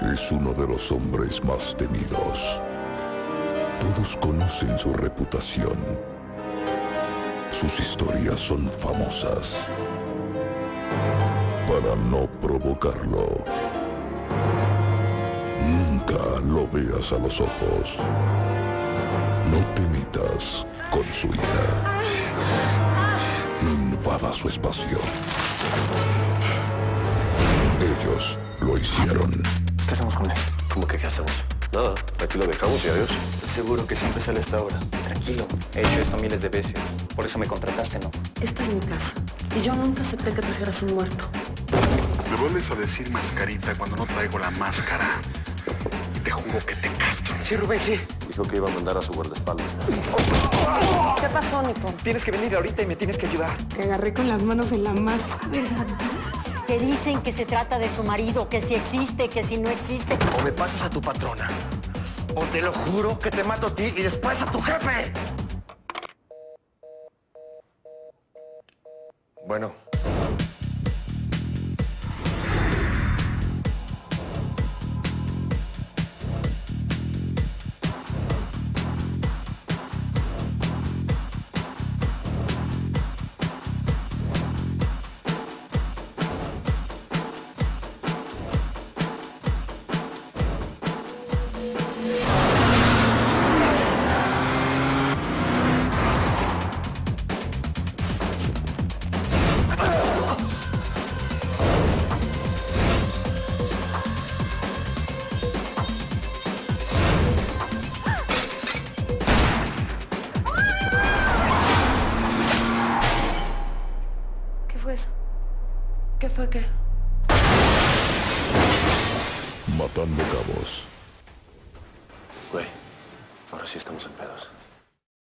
Es uno de los hombres más temidos. Todos conocen su reputación. Sus historias son famosas. Para no provocarlo, nunca lo veas a los ojos. No te metas con su hija. No invada su espacio. Ellos lo hicieron. ¿Qué hacemos con él? ¿Cómo que qué hacemos? Nada, aquí lo dejamos y adiós. Seguro que siempre sale a esta hora. Tranquilo. He hecho esto miles de veces. Por eso me contrataste, ¿no? Esta es mi casa. Y yo nunca acepté que trajeras un muerto. Me vuelves a decir mascarita cuando no traigo la máscara. Y te juro que te castro. Sí, Rubén, sí. Dijo que iba a mandar a su guardaespaldas. ¿Qué pasó, Nico? Tienes que venir ahorita y me tienes que ayudar. Te agarré con las manos en la masa. Que dicen que se trata de su marido, que si existe, que si no existe. O me pasas a tu patrona. O te lo juro que te mato a ti y después a tu jefe. Bueno. ¿Qué fue qué? Matando cabos. Güey, ahora sí estamos en pedos.